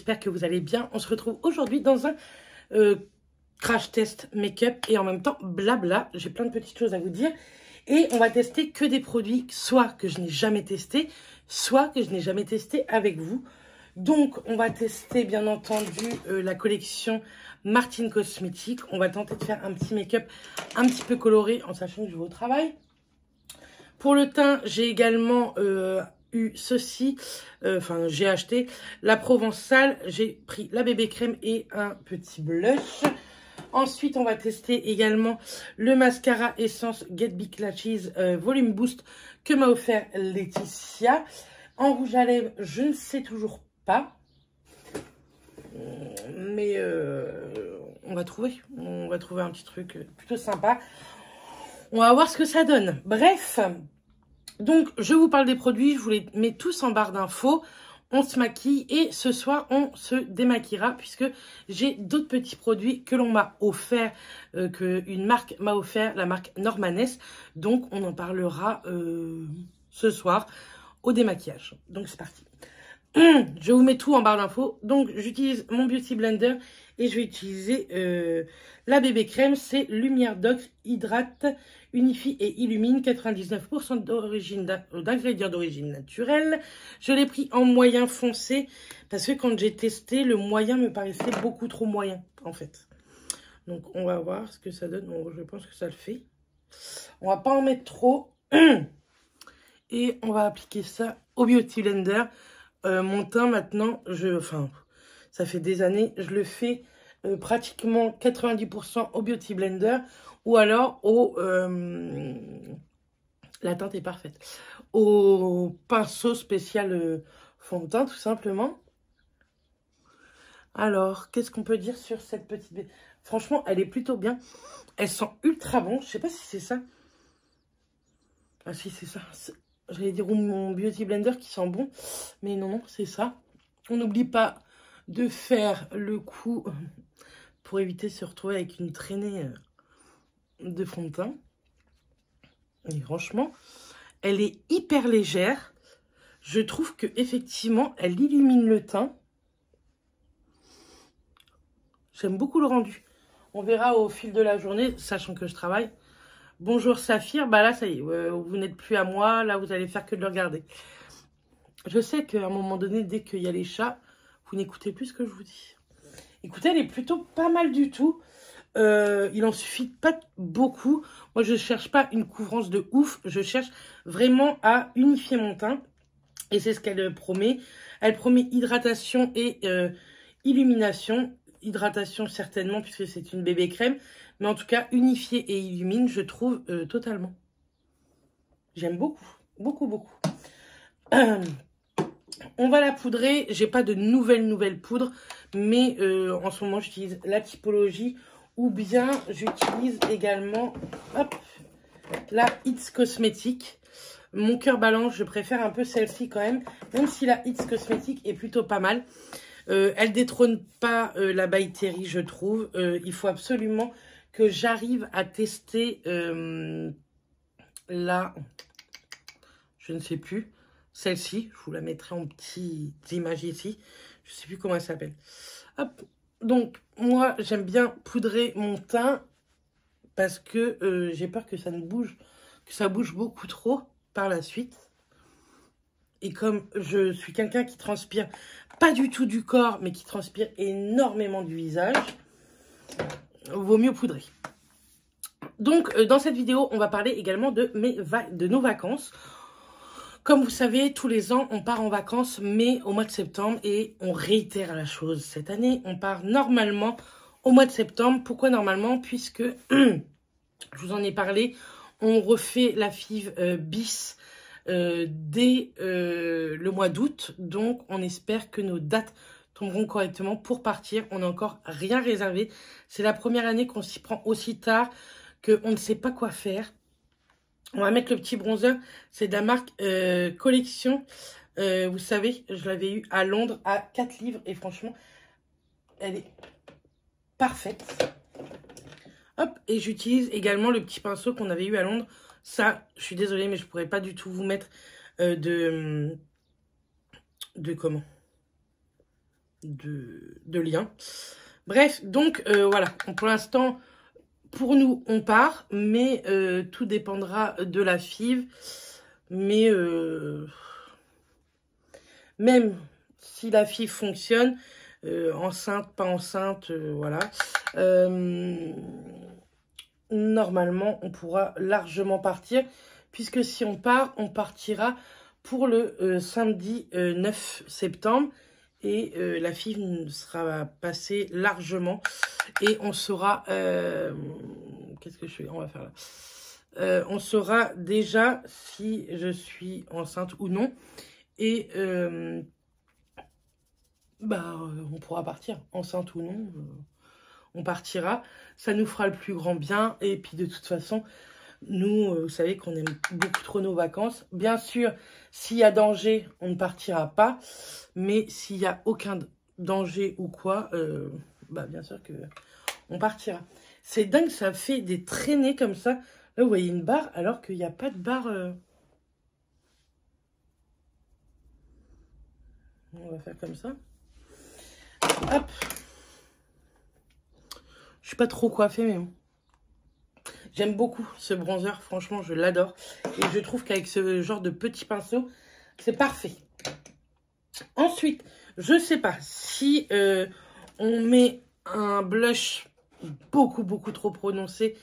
j'espère que vous allez bien. On se retrouve aujourd'hui dans un euh, crash test make-up et en même temps blabla. J'ai plein de petites choses à vous dire. Et on va tester que des produits, soit que je n'ai jamais testé, soit que je n'ai jamais testé avec vous. Donc, on va tester bien entendu euh, la collection Martine Cosmétique. On va tenter de faire un petit make-up un petit peu coloré en sachant que je vais au travail. Pour le teint, j'ai également euh, ceci, euh, enfin j'ai acheté la Provençale, j'ai pris la bébé crème et un petit blush. Ensuite, on va tester également le mascara Essence Get Big Lashes euh, Volume Boost que m'a offert Laetitia. En rouge à lèvres, je ne sais toujours pas. Mais euh, on va trouver. On va trouver un petit truc plutôt sympa. On va voir ce que ça donne. Bref, donc, je vous parle des produits, je vous les mets tous en barre d'infos. On se maquille et ce soir, on se démaquillera puisque j'ai d'autres petits produits que l'on m'a offert, euh, qu'une marque m'a offert, la marque Normanes. Donc, on en parlera euh, ce soir au démaquillage. Donc, c'est parti. Je vous mets tout en barre d'infos. Donc, j'utilise mon Beauty Blender et je vais utiliser euh, la bébé crème. C'est Lumière d'ocre, hydrate, unifie et illumine. 99% d'origine d'ingrédients d'origine naturelle. Je l'ai pris en moyen foncé parce que quand j'ai testé, le moyen me paraissait beaucoup trop moyen en fait. Donc, on va voir ce que ça donne. je pense que ça le fait. On va pas en mettre trop. Et on va appliquer ça au Beauty Blender. Euh, mon teint maintenant, je, enfin, ça fait des années, je le fais euh, pratiquement 90% au Beauty Blender ou alors au... Euh, la teinte est parfaite. Au pinceau spécial fond de teint, tout simplement. Alors, qu'est-ce qu'on peut dire sur cette petite... Franchement, elle est plutôt bien. Elle sent ultra bon. Je sais pas si c'est ça. Ah si, c'est ça. J'allais dire mon Beauty Blender qui sent bon. Mais non, non, c'est ça. On n'oublie pas de faire le coup pour éviter de se retrouver avec une traînée euh, de fond de teint. Et franchement, elle est hyper légère. Je trouve que effectivement, elle illumine le teint. J'aime beaucoup le rendu. On verra au fil de la journée, sachant que je travaille. Bonjour Saphir, bah là ça y est, euh, vous n'êtes plus à moi, là vous allez faire que de le regarder. Je sais qu'à un moment donné, dès qu'il y a les chats, vous n'écoutez plus ce que je vous dis. Écoutez, elle est plutôt pas mal du tout. Euh, il en suffit pas beaucoup. Moi, je cherche pas une couvrance de ouf. Je cherche vraiment à unifier mon teint. Et c'est ce qu'elle promet. Elle promet hydratation et euh, illumination hydratation certainement puisque c'est une bébé crème. Mais en tout cas, unifié et illumine, je trouve euh, totalement. J'aime beaucoup, beaucoup, beaucoup. on va la poudrer. J'ai pas de nouvelles, nouvelles poudres. Mais en ce moment, j'utilise la typologie. Ou bien, j'utilise également hop, la It's Cosmétique. Mon cœur balance, je préfère un peu celle-ci quand même. Même si la It's Cosmétique est plutôt pas mal. Euh, elle détrône pas euh, la By je trouve. Euh, il faut absolument que j'arrive à tester la... Je ne sais plus. Celle-ci, je vous la mettrai en petite image ici. Je ne sais plus comment elle s'appelle. Hop. Donc, moi, j'aime bien poudrer mon teint parce que j'ai peur que ça ne bouge, que ça bouge beaucoup trop par la suite. Et comme je suis quelqu'un qui transpire pas du tout du corps, mais qui transpire énormément du visage, vaut mieux poudrer. Donc, euh, dans cette vidéo, on va parler également de nos vacances. Comme vous savez, tous les ans, on part en vacances, mais au mois de septembre, et on réitère la chose cette année. On part normalement au mois de septembre. Pourquoi normalement? Puisque, je vous en ai parlé, on refait la FIV euh, bis euh, dès euh, le mois d'août. Donc, on espère que nos dates tomberont correctement pour partir. On n'a encore rien réservé. C'est la première année qu'on s'y prend aussi tard qu'on ne sait pas quoi faire. On va mettre le petit bronzer. C'est de la marque euh, Collection. vous savez, je l'avais eu à Londres à 4 livres. Et franchement, elle est parfaite. Hop, et j'utilise également le petit pinceau qu'on avait eu à Londres ça, je suis désolée, mais je pourrais pas du tout vous mettre euh, de... De comment? De, de lien. Bref, donc euh, voilà, pour l'instant, pour nous, on part, mais euh, tout dépendra de la FIV. Mais euh, même si la FIV fonctionne, enceinte, pas enceinte, voilà, normalement, on pourra largement partir, puisque si on part, on partira pour le samedi 9 septembre et euh, la fille sera passée largement. Et on saura euh, qu'est-ce que je fais? On va faire là. Euh, on saura déjà si je suis enceinte ou non. Et bah on pourra partir. Enceinte ou non on partira. Ça nous fera le plus grand bien. Et puis de toute façon nous, vous savez qu'on aime beaucoup trop nos vacances. Bien sûr, s'il y a danger, on ne partira pas. Mais s'il n'y a aucun danger ou quoi, euh, bah bien sûr que on partira. C'est dingue, ça fait des traînées comme ça. Là, vous voyez une barre alors qu'il n'y a pas de barre. Euh. On va faire comme ça. Hop. Je suis pas trop coiffée, mais bon. J'aime beaucoup ce bronzer, franchement, je l'adore. Et je trouve qu'avec ce genre de petit pinceau, c'est parfait. Ensuite, je sais pas si euh, on met un blush beaucoup, beaucoup trop prononcé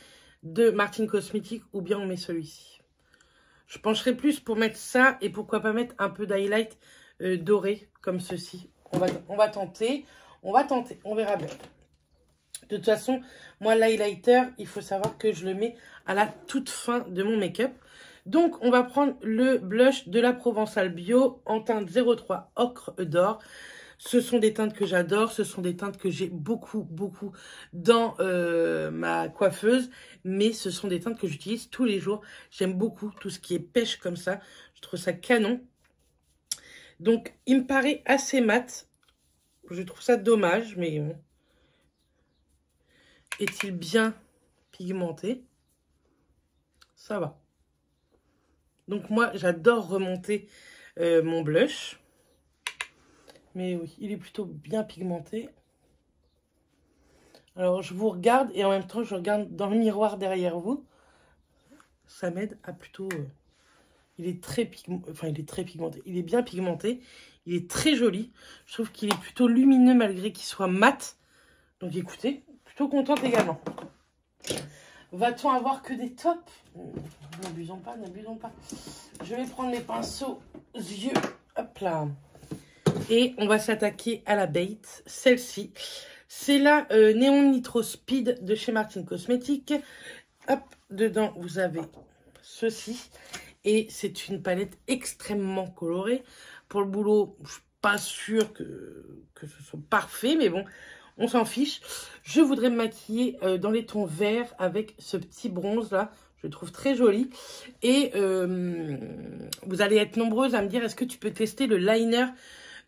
de Martin Cosmetics ou bien on met celui-ci. Je pencherai plus pour mettre ça et pourquoi pas mettre un peu d'highlight euh, doré comme ceci. On va tenter, on va tenter, on verra bien. De toute façon, moi, l'highlighter, il faut savoir que je le mets à la toute fin de mon make-up. Donc, on va prendre le blush de la Provençale Bio en teinte 03 Ocre d'Or. Ce sont des teintes que j'adore, ce sont des teintes que j'ai beaucoup, beaucoup dans euh, ma coiffeuse. Mais ce sont des teintes que j'utilise tous les jours. J'aime beaucoup tout ce qui est pêche comme ça. Je trouve ça canon. Donc, il me paraît assez mat. Je trouve ça dommage, mais bon est-il bien pigmenté? Ça va. Donc moi, j'adore remonter euh, mon blush. Mais oui, il est plutôt bien pigmenté. Alors, je vous regarde et en même temps, je regarde dans le miroir derrière vous. Ça m'aide à plutôt... Euh, il est très pigmenté. Enfin, il est très pigmenté. Il est bien pigmenté. Il est très joli. Je trouve qu'il est plutôt lumineux malgré qu'il soit mat. Donc, écoutez, contente également. Va-t-on avoir que des tops? N'abusons pas, n'abusons pas. Je vais prendre mes pinceaux yeux. Hop là. Et on va s'attaquer à la bait. Celle-ci. C'est la euh, Néon Nitro Speed de chez Martin Cosmetics. Hop, dedans, vous avez ceci. Et c'est une palette extrêmement colorée. Pour le boulot, pas sûre que, que ce soit parfait. Mais bon, on s'en fiche. Je voudrais me maquiller euh, dans les tons verts avec ce petit bronze là. Je le trouve très joli. Et euh, vous allez être nombreuses à me dire, est-ce que tu peux tester le liner?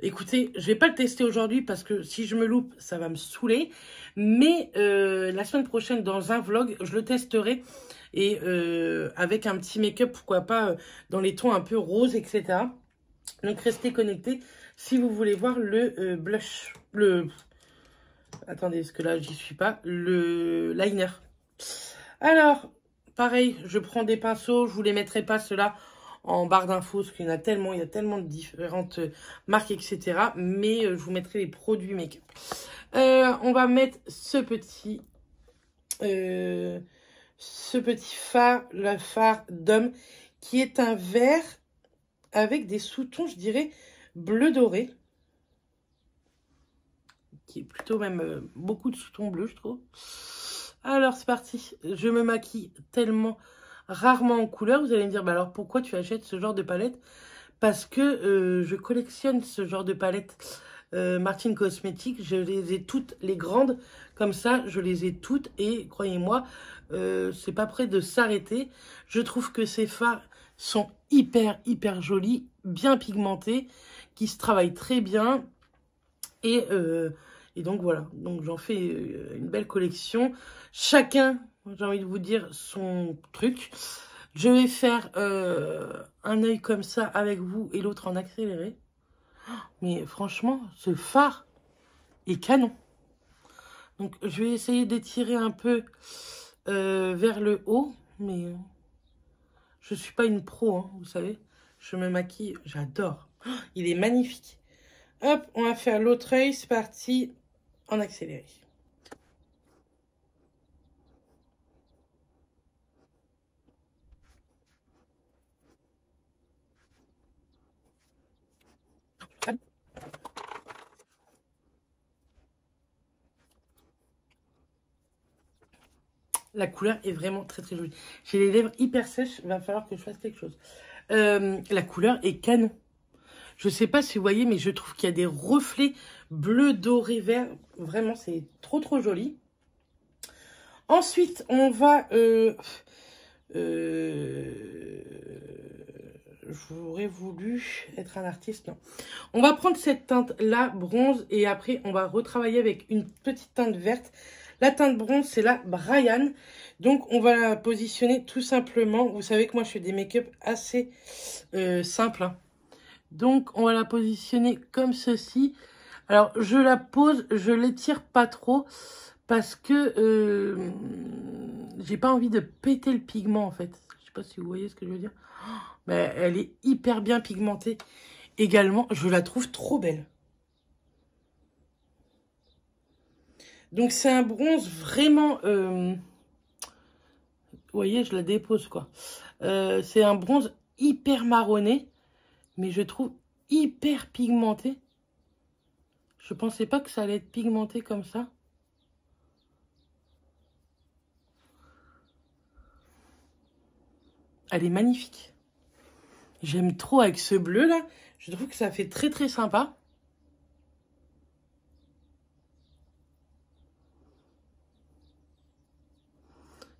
Écoutez, je vais pas le tester aujourd'hui parce que si je me loupe, ça va me saouler. Mais euh, la semaine prochaine, dans un vlog, je le testerai. Et avec un petit make-up, pourquoi pas, dans les tons un peu roses, etc. Donc restez connectés si vous voulez voir le blush, le Attendez, parce que là, j'y suis pas. Le liner. Alors, pareil, je prends des pinceaux. Je vous les mettrai pas ceux-là en barre d'infos, parce qu'il y en a tellement, il y a tellement de différentes euh, marques, etc. Mais euh, je vous mettrai les produits make-up. Euh, on va mettre ce petit, ce petit phare, le phare d'homme, qui est un vert avec des sous-tons, je dirais, bleu doré qui est plutôt même euh, beaucoup de sous-tons bleus, je trouve. Alors, c'est parti. Je me maquille tellement rarement en couleur. Vous allez me dire, bah alors pourquoi tu achètes ce genre de palette? Parce que euh, je collectionne ce genre de palette euh, Martin Cosmetics. Je les ai toutes, les grandes, comme ça, je les ai toutes. Et croyez-moi, c'est pas près de s'arrêter. Je trouve que ces fards sont hyper, hyper jolis, bien pigmentés, qui se travaillent très bien. Et et donc voilà, donc j'en fais euh, une belle collection. Chacun, j'ai envie de vous dire, son truc. Je vais faire euh, un œil comme ça avec vous et l'autre en accéléré. Mais franchement, ce phare, est canon. Donc, je vais essayer d'étirer un peu euh, vers le haut, mais je suis pas une pro, hein, vous savez. Je me maquille, j'adore. Il est magnifique. Hop, on va faire l'autre œil, c'est parti, en accéléré. La couleur est vraiment très très jolie. J'ai les lèvres hyper sèches, il va falloir que je fasse quelque chose. Euh, la couleur est canon. Je sais pas si vous voyez, mais je trouve qu'il y a des reflets bleu, doré, vert. Vraiment, c'est trop trop joli. Ensuite, on va... Euh, euh, J'aurais voulu être un artiste, non. On va prendre cette teinte-là, bronze, et après, on va retravailler avec une petite teinte verte. La teinte bronze, c'est la Brian. Donc, on va la positionner tout simplement. Vous savez que moi, je fais des make-up assez euh, simples. Hein. Donc, on va la positionner comme ceci. Alors, je la pose, je l'étire pas trop parce que euh, j'ai pas envie de péter le pigment, en fait. Je sais pas si vous voyez ce que je veux dire. Mais elle est hyper bien pigmentée. Également, je la trouve trop belle. Donc, c'est un bronze vraiment... Euh, vous voyez, je la dépose, quoi. Euh, c'est un bronze hyper marronné, mais je trouve hyper pigmenté. Je pensais pas que ça allait être pigmenté comme ça. Elle est magnifique. J'aime trop avec ce bleu là. Je trouve que ça fait très très sympa.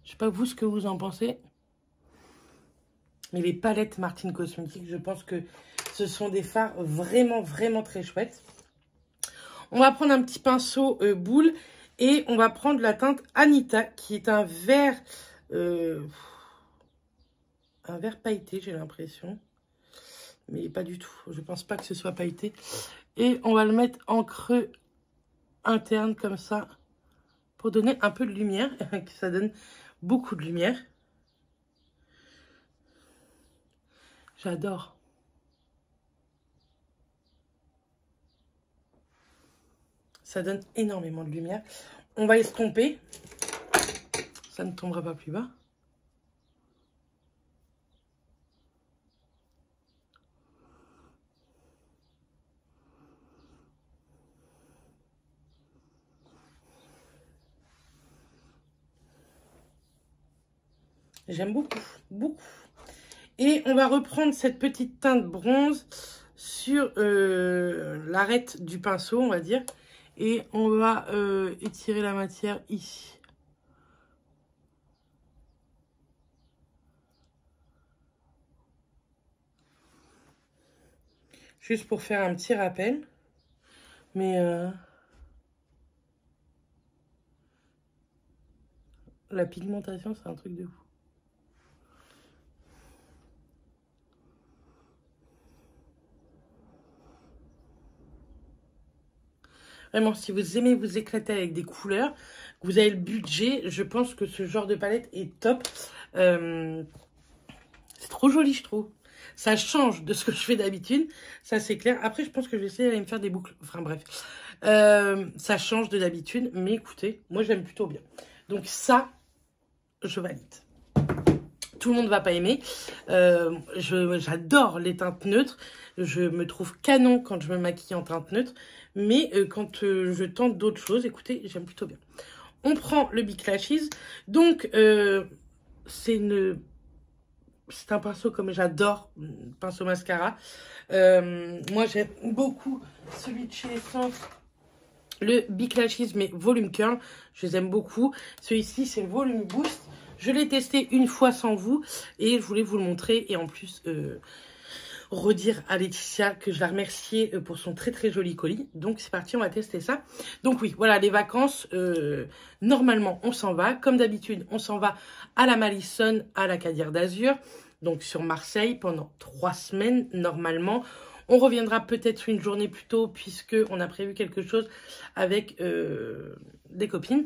Je sais pas vous ce que vous en pensez. Mais les palettes Martine Cosmetics, je pense que ce sont des fards vraiment, vraiment très chouettes. On va prendre un petit pinceau euh, boule et on va prendre la teinte Anita qui est un vert, euh, un vert pailleté, j'ai l'impression. Mais pas du tout. Je pense pas que ce soit pailleté. Et on va le mettre en creux interne comme ça pour donner un peu de lumière. que ça donne beaucoup de lumière. J'adore. Ça donne énormément de lumière. On va estomper. Ça ne tombera pas plus bas. J'aime beaucoup, beaucoup. Et on va reprendre cette petite teinte bronze sur euh, l'arête du pinceau, on va dire. Et on va euh, étirer la matière ici. Juste pour faire un petit rappel. Mais... Euh, la pigmentation, c'est un truc de fou. Vraiment, si vous aimez vous éclater avec des couleurs, que vous avez le budget, je pense que ce genre de palette est top. Euh, c'est trop joli, je trouve. Ça change de ce que je fais d'habitude, ça c'est clair. Après, je pense que je vais essayer d'aller me faire des boucles. Enfin bref, euh, ça change de d'habitude, mais écoutez, moi j'aime plutôt bien. Donc ça, je valide. Tout le monde va pas aimer. Euh, J'adore les teintes neutres. Je me trouve canon quand je me maquille en teinte neutre. Mais euh, quand euh, je tente d'autres choses, écoutez, j'aime plutôt bien. On prend le Big Lashes. Donc, euh, c'est un pinceau comme j'adore, pinceau mascara. moi, j'aime beaucoup celui de chez Essence, le Big Lashes, mais Volume Curl. Je les aime beaucoup. Celui-ci, c'est le Volume Boost. Je l'ai testé une fois sans vous et je voulais vous le montrer. Et en plus, redire à Laetitia que je la remerciais euh, pour son très très joli colis. Donc c'est parti, on va tester ça. Donc oui, voilà, les vacances, euh, normalement on s'en va. Comme d'habitude, on s'en va à la Malissonne, à la Cadière d'Azur. Donc sur Marseille pendant trois semaines, normalement. On reviendra peut-être une journée plus tôt puisque on a prévu quelque chose avec euh, des copines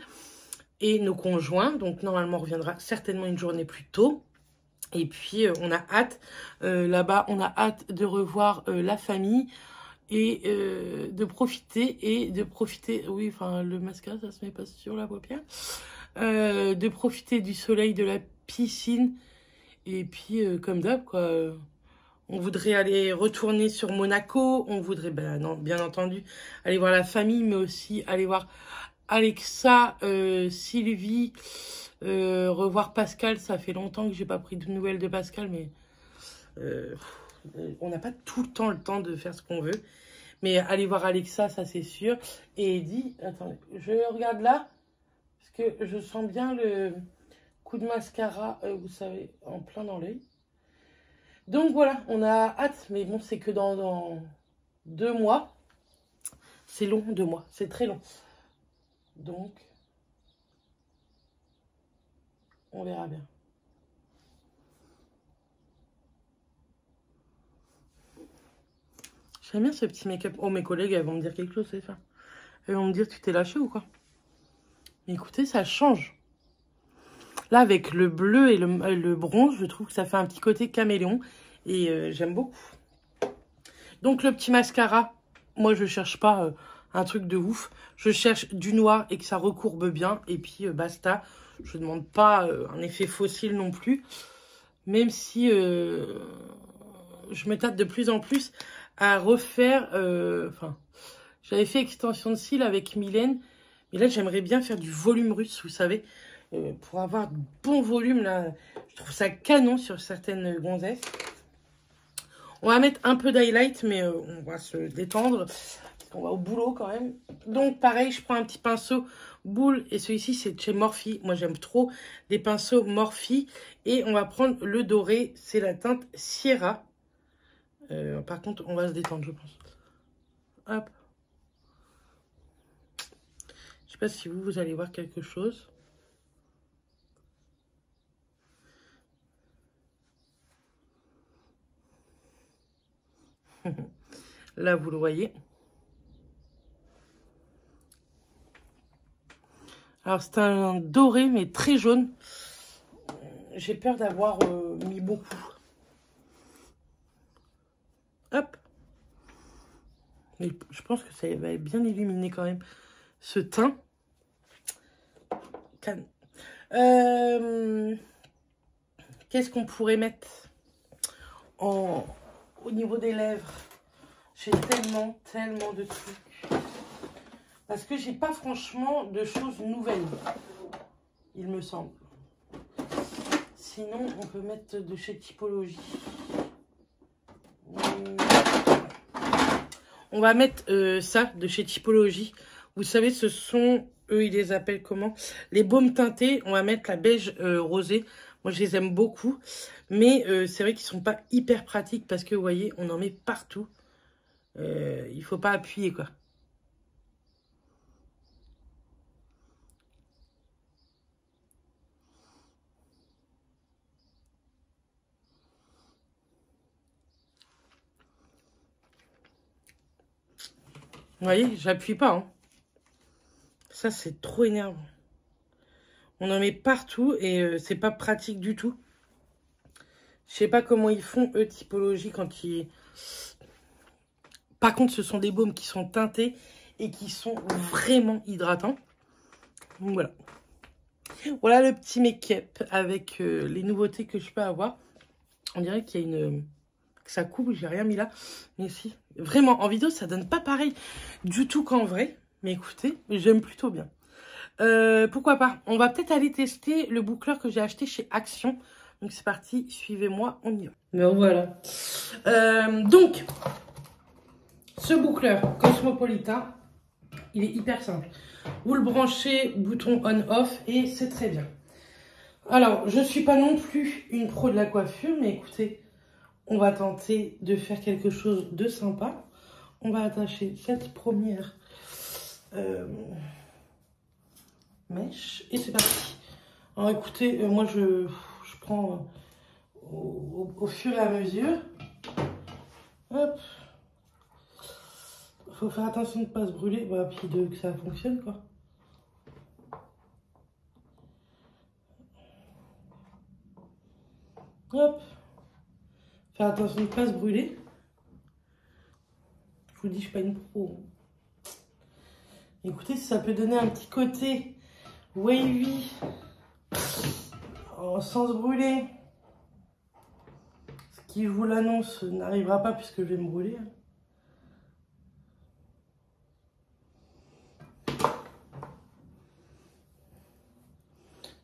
et nos conjoints. Donc normalement on reviendra certainement une journée plus tôt. Et puis euh, on a hâte, euh, là-bas on a hâte de revoir la famille et de profiter et de profiter, oui enfin le mascara ça se met pas sur la paupière, de profiter du soleil, de la piscine et puis comme d'hab quoi on voudrait aller retourner sur Monaco. On voudrait, ben non, bien entendu, aller voir la famille, mais aussi aller voir Alexa, euh, Sylvie, euh, revoir Pascal. Ça fait longtemps que j'ai pas pris de nouvelles de Pascal, mais euh, on n'a pas tout le temps le temps de faire ce qu'on veut. Mais aller voir Alexa, ça c'est sûr. Et Eddie, attendez, je regarde là, parce que je sens bien le coup de mascara, vous savez, en plein dans l'œil. Donc voilà, on a hâte, mais bon, c'est que dans, deux mois. C'est long, deux mois, c'est très long. Donc, on verra bien. J'aime bien ce petit make-up. Oh, mes collègues, elles vont me dire quelque chose, c'est ça. Elles vont me dire, tu t'es lâché ou quoi? Mais écoutez, ça change. Là, avec le bleu et le, bronze, je trouve que ça fait un petit côté caméléon. Et euh, j'aime beaucoup. Donc, le petit mascara, moi, je cherche pas euh, un truc de ouf. Je cherche du noir et que ça recourbe bien. Et puis, euh, basta. Je ne demande pas un effet fossile non plus. Même si je me tâte de plus en plus à refaire... Enfin, j'avais fait extension de cils avec Mylène. Mais là, j'aimerais bien faire du volume russe, vous savez. Euh, pour avoir bon volume, là, je trouve ça canon sur certaines gonzesses. On va mettre un peu d'highlight, mais euh, on va se détendre. On va au boulot quand même. Donc, pareil, je prends un petit pinceau boule. Et celui-ci, c'est chez Morphe. Moi, j'aime trop les pinceaux Morphe. Et on va prendre le doré. C'est la teinte Sierra. Euh, par contre, on va se détendre, je pense. Hop. Je sais pas si vous, vous allez voir quelque chose. Là, vous le voyez. Alors, c'est un doré, mais très jaune. J'ai peur d'avoir euh, mis beaucoup. Hop. Je pense que ça va bien illuminer quand même ce teint. Euh, qu'est-ce qu'on pourrait mettre en, au niveau des lèvres? J'ai tellement, tellement de trucs. Parce que j'ai pas franchement de choses nouvelles. Il me semble. Sinon, on peut mettre de chez Typologie. On va mettre euh, ça de chez Typologie. Vous savez, ce sont, eux, ils les appellent comment? Les baumes teintés. On va mettre la beige euh, rosée. Moi, je les aime beaucoup. Mais euh, c'est vrai qu'ils sont pas hyper pratiques parce que, vous voyez, on en met partout. Il faut pas appuyer, quoi. Vous voyez, j'appuie pas. Hein. Ça, c'est trop énervant. On en met partout et euh, c'est pas pratique du tout. Je sais pas comment ils font, eux, typologie, quand ils... Par contre, ce sont des baumes qui sont teintés et qui sont vraiment hydratants. Voilà. Voilà le petit make-up avec euh, les nouveautés que je peux avoir. On dirait qu'il y a une... que ça coupe, j'ai rien mis là. Mais si, vraiment, en vidéo, ça donne pas pareil du tout qu'en vrai. Mais écoutez, j'aime plutôt bien. Euh, pourquoi pas? On va peut-être aller tester le boucleur que j'ai acheté chez Action. Donc c'est parti, suivez-moi, on y va. Mais voilà. Euh, donc, ce boucleur Cosmopolitan, il est hyper simple. Vous le branchez, bouton on-off, et c'est très bien. Alors, je ne suis pas non plus une pro de la coiffure, mais écoutez, on va tenter de faire quelque chose de sympa. On va attacher cette première... Euh, mèche. Et c'est parti. Alors écoutez, euh, moi je, prends euh, au, fur et à mesure. Hop. faut faire attention de ne pas se brûler, bah, puis de, que ça fonctionne quoi. Hop. Faire attention de ne pas se brûler. Je vous dis, je suis pas une pro. Écoutez, ça peut donner un petit côté wavy sans se brûler. Ce qui, vous l'annonce, n'arrivera pas puisque je vais me brûler.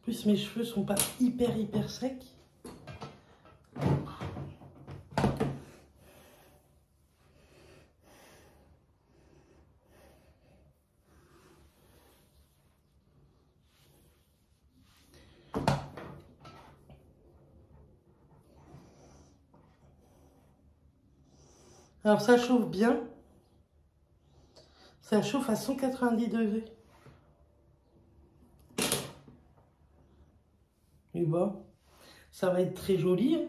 Plus, mes cheveux sont pas hyper, hyper secs. Alors ça chauffe bien. Ça chauffe à 190 degrés. Et bah, ça va être très joli. Hein.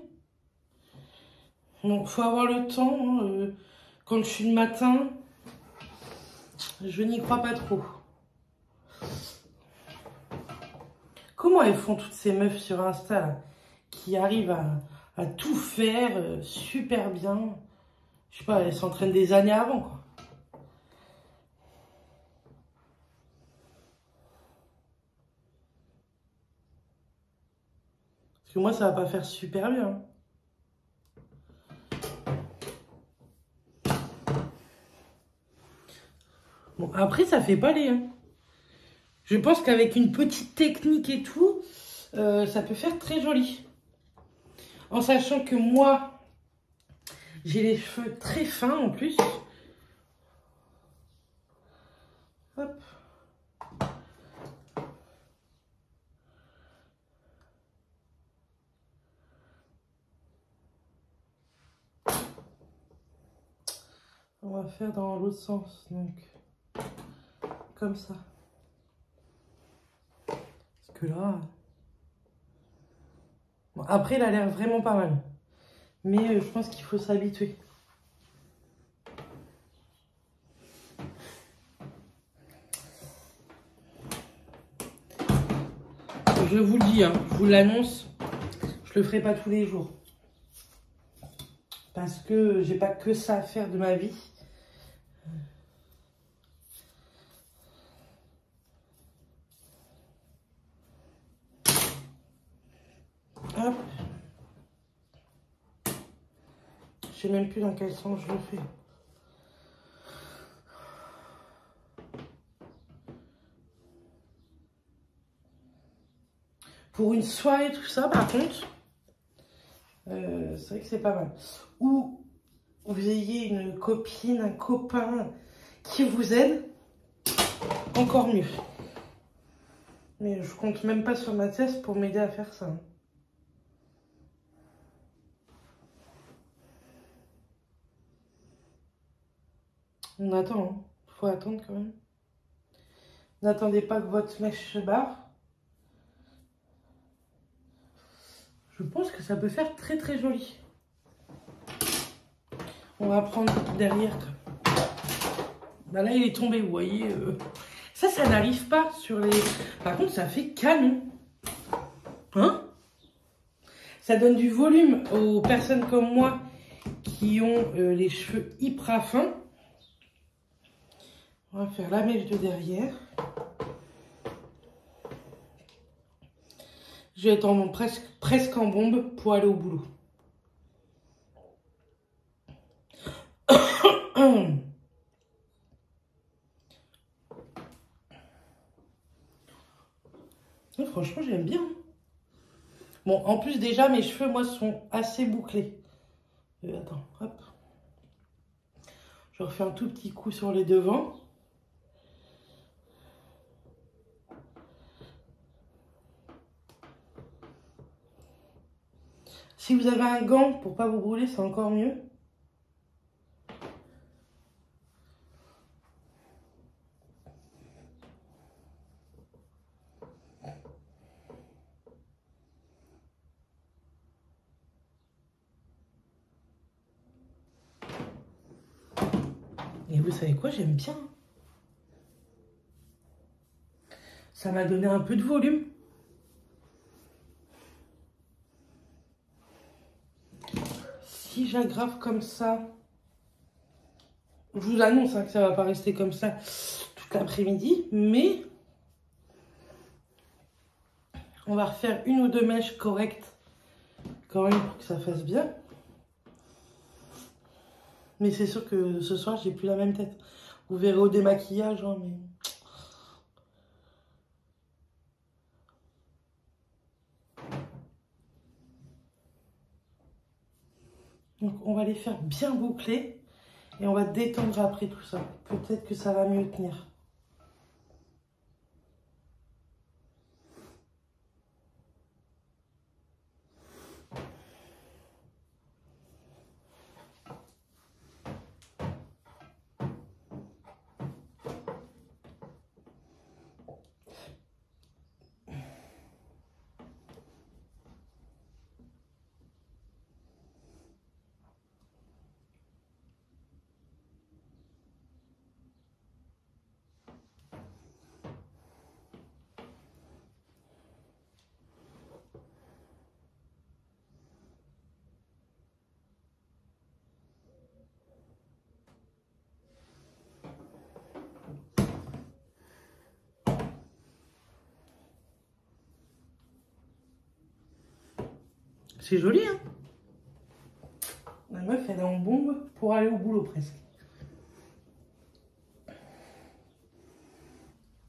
Donc, faut avoir le temps. Hein, euh, quand je suis le matin, je n'y crois pas trop. Comment elles font toutes ces meufs sur Insta qui arrivent à, tout faire euh, super bien? Je sais pas, elle s'entraîne des années avant, quoi. Parce que moi, ça va pas faire super bien. Bon, après, ça fait pas les. Hein. Je pense qu'avec une petite technique et tout, euh, ça peut faire très joli. En sachant que moi, j'ai les cheveux très fins en plus. Hop. On va faire dans l'autre sens, donc comme ça. Parce que là... Bon, après, il a l'air vraiment pas mal. Mais euh, je pense qu'il faut s'habituer. Je vous le dis, hein, je vous l'annonce, je le ferai pas tous les jours. Parce que j'ai pas que ça à faire de ma vie. Hop. Je sais même plus dans quel sens je le fais. Pour une soirée, tout ça, par contre, euh, c'est vrai que c'est pas mal. Ou vous ayez une copine, un copain qui vous aide, encore mieux. Mais je compte même pas sur ma thèse pour m'aider à faire ça. On attend, hein. faut attendre quand même. N'attendez pas que votre mèche se barre. Je pense que ça peut faire très très joli. On va prendre derrière. Bah là, il est tombé, vous voyez. Euh. Ça, ça n'arrive pas sur les... Par contre, ça fait canon. Hein? Ça donne du volume aux personnes comme moi qui ont euh, les cheveux hyper fins. On va faire la mèche de derrière. Je vais être en, presque, presque en bombe pour aller au boulot. franchement, j'aime bien. Bon, en plus, déjà, mes cheveux, moi, sont assez bouclés. Euh, attends, hop. Je refais un tout petit coup sur les devants. Si vous avez un gant pour pas vous brûler, c'est encore mieux. Et vous savez quoi, j'aime bien. Ça m'a donné un peu de volume. Si j'aggrave comme ça, je vous annonce hein, que ça va pas rester comme ça toute l'après-midi, mais on va refaire une ou deux mèches correctes quand même pour que ça fasse bien. Mais c'est sûr que ce soir, j'ai plus la même tête. Vous verrez au démaquillage, hein, mais... Donc on va les faire bien boucler et on va détendre après tout ça. Peut-être que ça va mieux tenir. C'est joli, hein La meuf, elle est en bombe pour aller au boulot presque.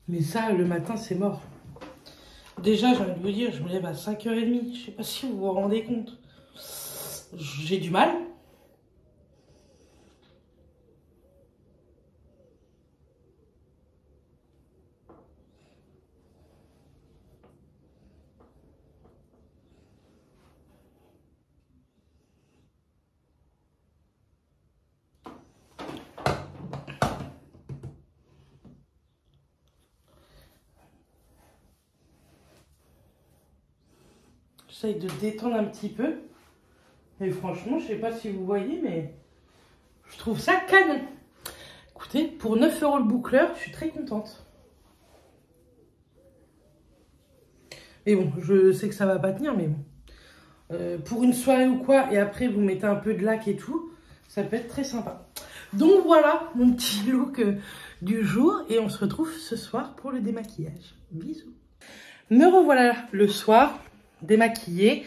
Mais ça, le matin, c'est mort. Déjà, j'ai envie de vous dire, je me lève à 5h30. Je sais pas si vous vous rendez compte. J'ai du mal. J'essaye de détendre un petit peu. Et franchement, je sais pas si vous voyez, mais je trouve ça canon. Écoutez, pour 9 euros le boucleur, je suis très contente. Mais bon, je sais que ça va pas tenir, mais bon. Euh, pour une soirée ou quoi, et après vous mettez un peu de lac et tout, ça peut être très sympa. Donc voilà mon petit look euh, du jour, et on se retrouve ce soir pour le démaquillage. Bisous. Me revoilà le soir démaquillée.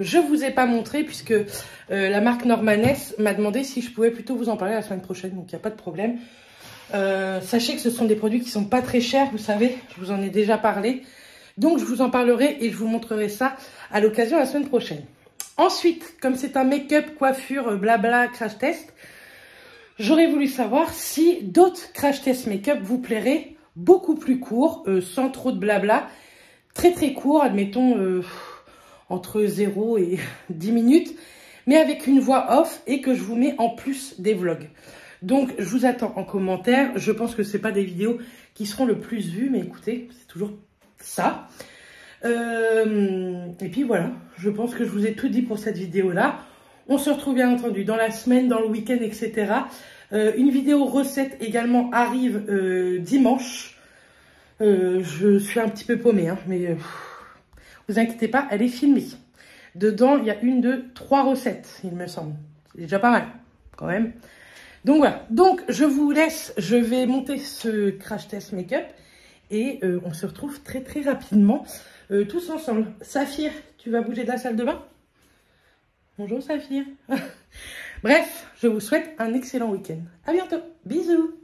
Je vous ai pas montré puisque euh, la marque Normanès m'a demandé si je pouvais plutôt vous en parler la semaine prochaine, donc il n'y a pas de problème. Euh, sachez que ce sont des produits qui sont pas très chers, vous savez, je vous en ai déjà parlé. Donc je vous en parlerai et je vous montrerai ça à l'occasion la semaine prochaine. Ensuite, comme c'est un make-up, coiffure, euh, blabla, crash test, j'aurais voulu savoir si d'autres crash test make-up vous plairaient beaucoup plus courts, sans trop de blabla, très très court, admettons entre 0 et 10 minutes, mais avec une voix off et que je vous mets en plus des vlogs. Donc, je vous attends en commentaire. Je pense que ce pas des vidéos qui seront le plus vues, mais écoutez, c'est toujours ça. Euh, et puis voilà, je pense que je vous ai tout dit pour cette vidéo-là. On se retrouve bien entendu dans la semaine, dans le week-end, etc. Euh, une vidéo recette également arrive euh, dimanche. je suis un petit peu paumée, hein, mais vous inquiétez pas, elle est filmée. Dedans, il y a une, deux, trois recettes, il me semble. C'est déjà pas mal, quand même. Donc voilà. Donc, je vous laisse. Je vais monter ce crash test make-up. Et euh, on se retrouve très, très rapidement, euh, tous ensemble. Saphir, tu vas bouger de la salle de bain? Bonjour, Saphir. Bref, je vous souhaite un excellent week-end. À bientôt. Bisous.